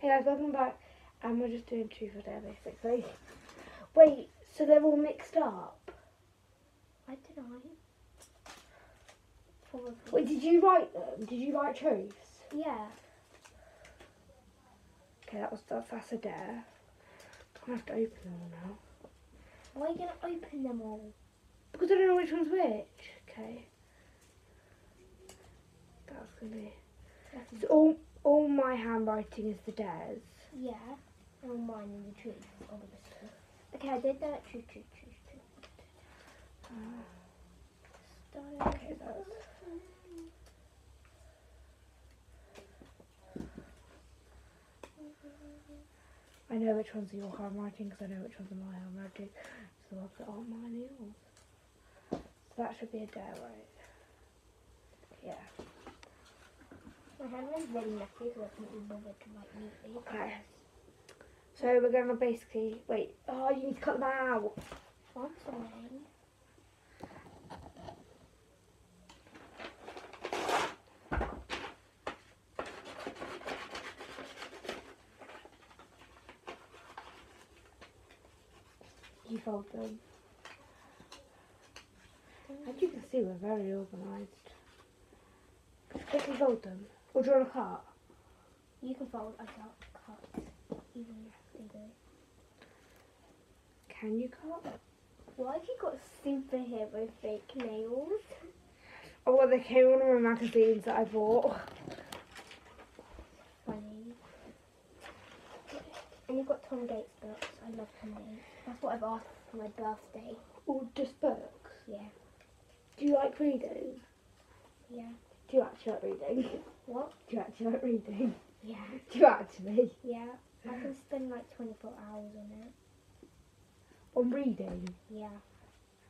Hey guys, welcome back. And we're just doing truth or dare basically. Wait, so they're all mixed up? I know. Probably. Wait, did you write them? Did you write truths? Yeah. Okay, that was that's, that's a dare. I'm gonna have to open them all now. Why are you gonna open them all? Because I don't know which one's which. Okay. That's gonna be. That's So all, all my handwriting is the dares. Yeah. All mine and the truth, obviously. Okay, I did that. Truth, truth, truth, truth. Uh, okay, that's. I know which one's are your handwriting because I know which one's are my handwriting. So I'll put on mine yours. So that should be a dare, right? Yeah. So. Okay. So we're gonna basically wait. Oh, you need to cut them out. You fold them. As you can see, we're very organised. Quickly fold them. Or do you want to cut? You can fold, I can't cut. Even legally. Can you cut? Why have you got superhero fake nails? Oh, well, they came in one of my magazines that I bought. Funny. And you've got Tom Gates books. I love Tom Gates. That's what I've asked for my birthday. Or just books. Yeah. Do you like reading? Yeah. Do you actually like reading? What? Do you actually like reading? Yeah. Do you actually? Yeah. I can spend like 24 hours on it. On reading? Yeah.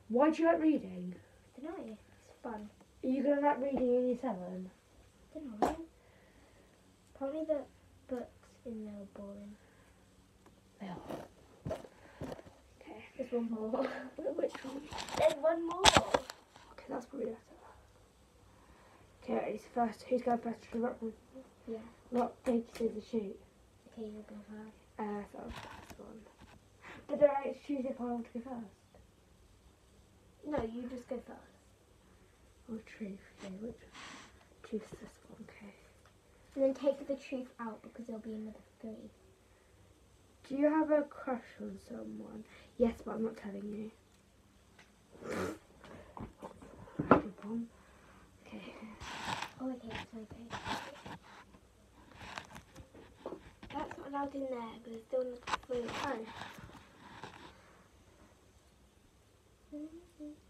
Why do you like reading? I don't know. It's fun. Are you going to like reading in year seven? I don't know. Probably the books in there are boring. They are. Okay. There's one more. Which one? There's one more. Okay, that's probably better. Okay, ready, so first, who's going first rock, Yeah. rock, paper, scissors, shoot? Okay, you'll go first. Uh, so that was the first one. But then I choose if I want to go first. No, you just go first. Or truth, okay, which? Choose this one, okay. And then take the truth out because there'll be another three. Do you have a crush on someone? Yes, but I'm not telling you. Good one. Okay. Oh, okay, that's okay. Not allowed in there because it's still another three. Oh.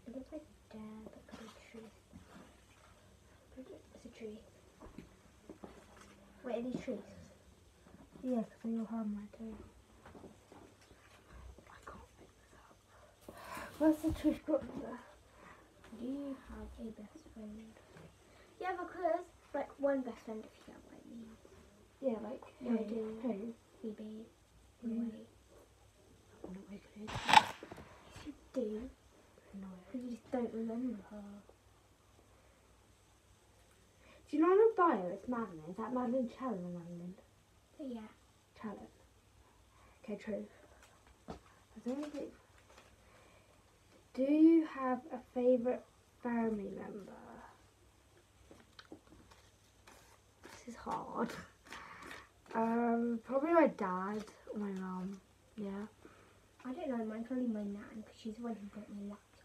It looks like dad, but could be truth. It's a tree. Wait, are these trees? Yeah, because they all have my too. I can't make this up. Where's the got there? Do you have a best friend? Yeah, because like one best friend if you don't like mean. Yeah, like No, I who? do. Who? Phoebe. In Mm. a way. I'm not making it. Yes, you do. No. Because you just don't remember her. Do you know on her bio it's Madeline? Is that Madeline Challen or Madeline yeah. Challen? Okay, true. I don't think. Do you have a favourite family member? This is hard. Um, probably my dad or my mum. Yeah. I don't know, mine's probably my nan because she's the one who bought me a laptop.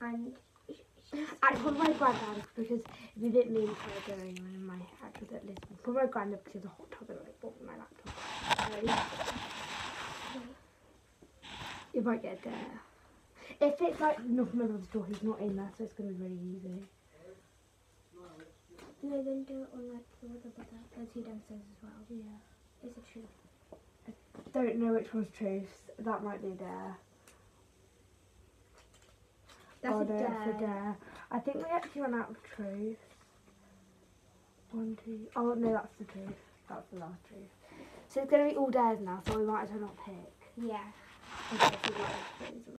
And she's Actually, my granddad because it'd be a bit mean for doing when my actual dad listen. For my granddad because he's a hot tub and like bought me my laptop. So, you might get there. If it's like knock on my brother's door, he's not in there, so it's gonna be really easy. No, then do it on like the other brother. There's two downstairs as well. Yeah. It's a truth. I don't know which one's truth. That might be dare. That's oh, a no, dare. A dare. I think we actually ran out of truth. One, two. Oh no, that's the truth. That's the last truth. So it's gonna be all dares now, so we might as well not pick. Yeah. Okay, so